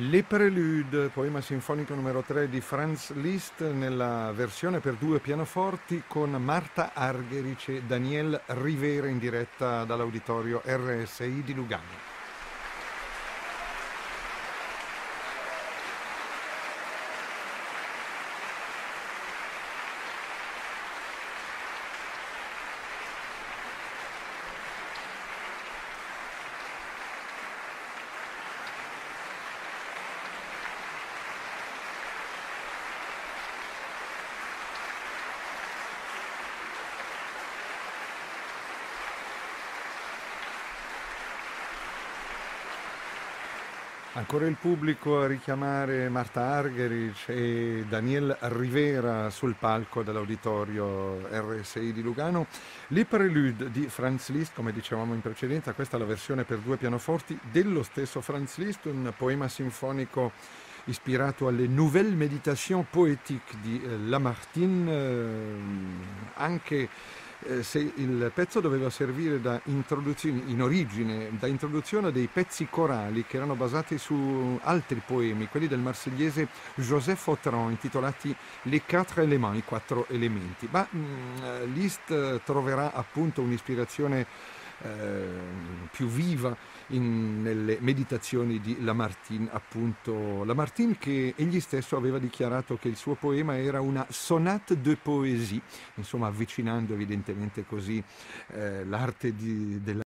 Les Préludes, poema sinfonico numero 3 di Franz Liszt nella versione per due pianoforti con Marta Argerich e Daniel Rivera in diretta dall'auditorio RSI di Lugano. Ancora il pubblico a richiamare Marta Argerich e Daniel Rivera sul palco dell'auditorio RSI di Lugano. Le Prélude di Franz Liszt, come dicevamo in precedenza, questa è la versione per due pianoforti dello stesso Franz Liszt, un poema sinfonico ispirato alle Nouvelles Méditations Poétiques di Lamartine, eh, anche eh, se il pezzo doveva servire da introduzione, in origine, da introduzione dei pezzi corali che erano basati su altri poemi, quelli del marsigliese Joseph Autran, intitolati Les quatre éléments, i quattro elementi. Ma mh, mm, Liszt troverà appunto un'ispirazione eh, più viva in, nelle meditazioni di Lamartine, appunto. Lamartine che egli stesso aveva dichiarato che il suo poema era una sonate de poésie, insomma avvicinando evidentemente così eh, l'arte di, della